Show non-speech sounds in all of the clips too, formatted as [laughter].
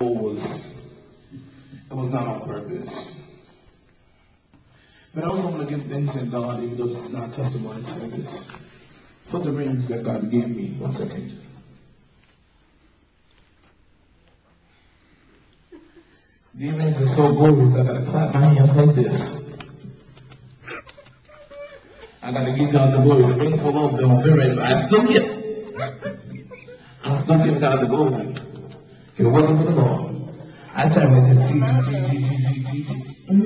was it was not on purpose. But I was going to give thanks to God, even though it's not testimony service, for the rings that God gave me. One second. These rings are so glorious, I gotta clap my hands like this. I gotta give God the glory. The ring full of them, very, I still give. I still give God the glory. It wasn't for the Lord, I tell you this, G, G, G, G, G, G, G. You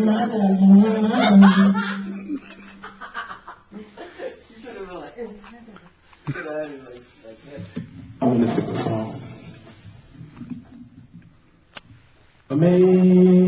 should have been like, eh, should have had it like, like that. I want to sing a song. Amazing.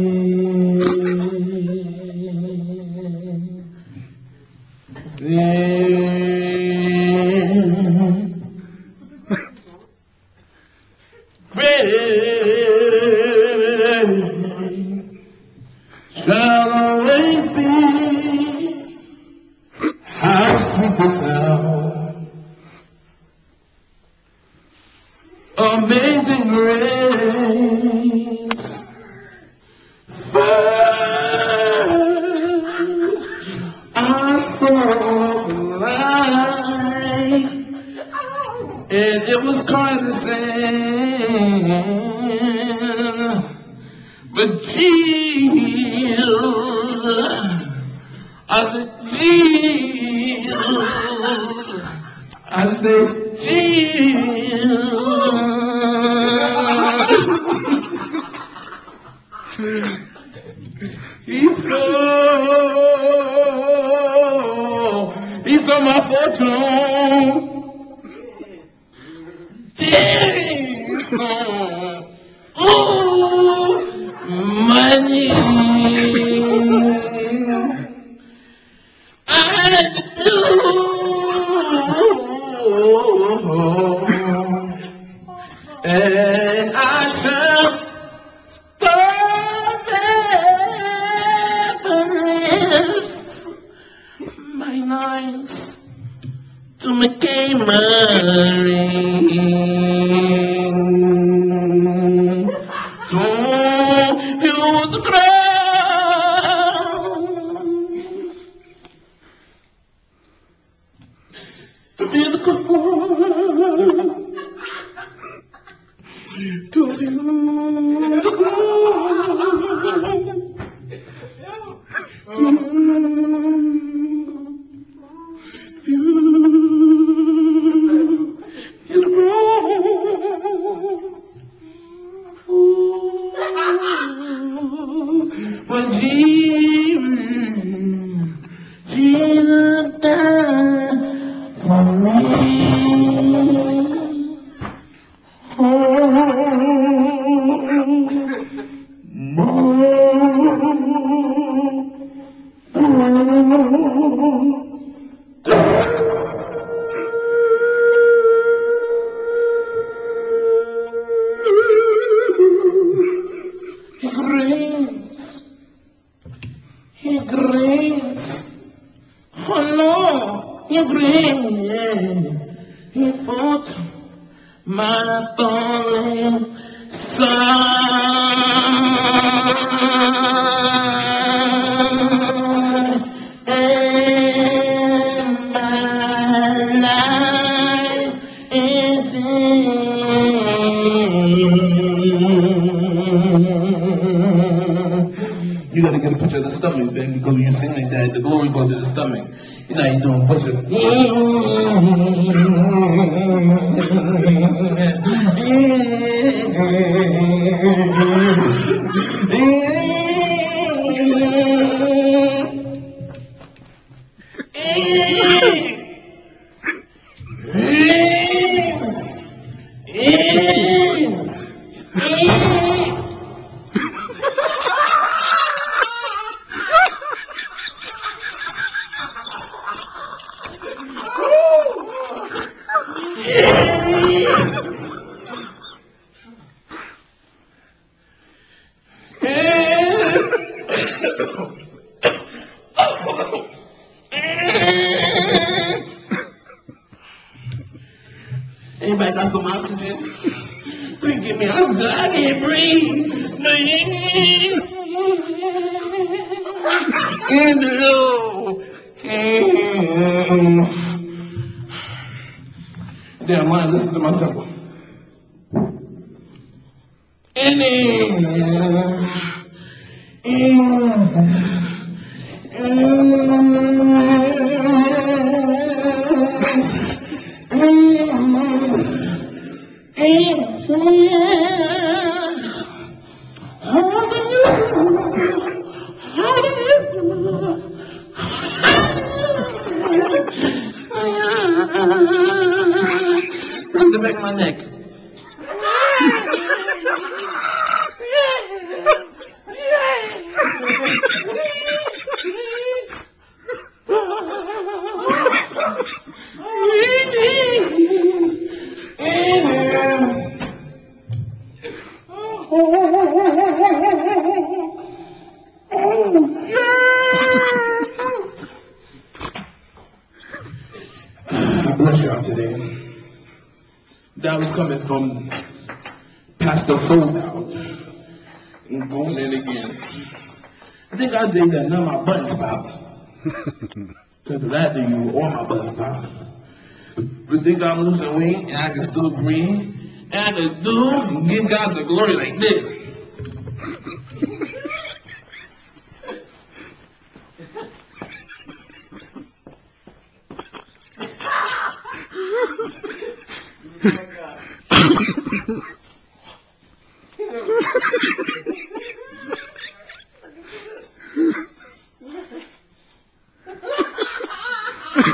It was crazy. But Jesus, I said, Jesus, I said, Jesus. He saw, he saw my fortune. Money. I do. And I shall forever live my life to McCain Marine. To use the ground. To be the ground. To he. Fought my falling son. And my life is in. You gotta get a picture of the stomach, then because you sing like that, the glory goes to the stomach. You know, Anybody got some oxygen? Please give me oxygen. I can't breathe. Angelo. You. Damn, mind, listen to my tempo. In Of my neck. From Pastor Fold and going in again. I think I did that none of my buttons popped. Because [laughs] that thing you all my buttons popped. But think I'm losing weight and I can still breathe. And I can do and give God the glory like this. Ha,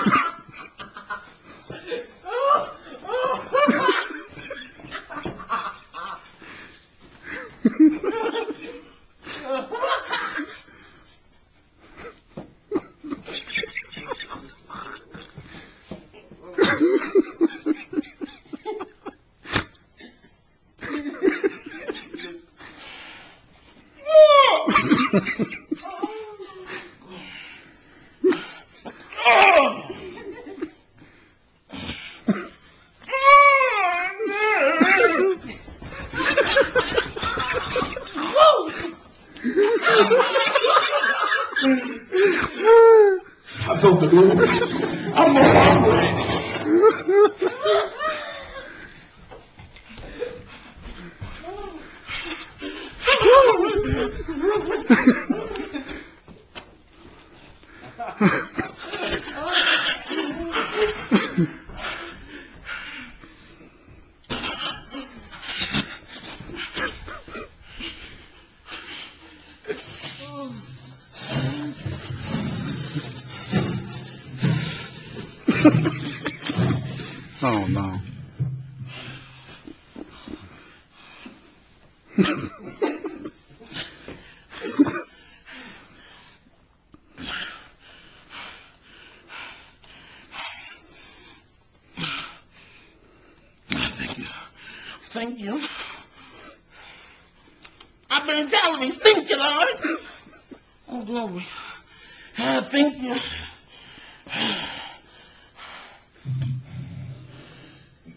ha, ha. I felt the glory. I'm no hungry. [laughs] Oh no. Thank you. Thank you. I've been telling me, thank you, Lord. Oh, glory. Ah, thank you.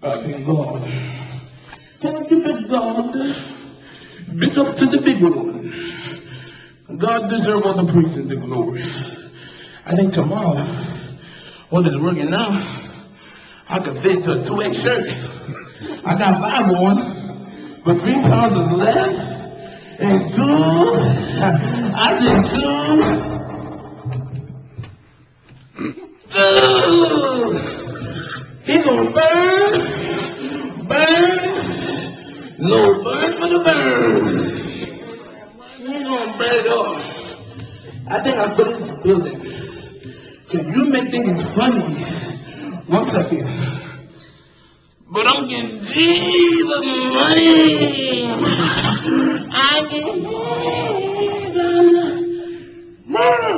I thank God. Thank you, big God. Big up to the big one. God deserves all the praise and the glory. I think tomorrow, when it's working now, I can fit to a 2X shirt. I got five on, but three pounds is left. And two, I did. Two. thing funny. One second. But I'm getting Jesus money. I'm getting Jesus money.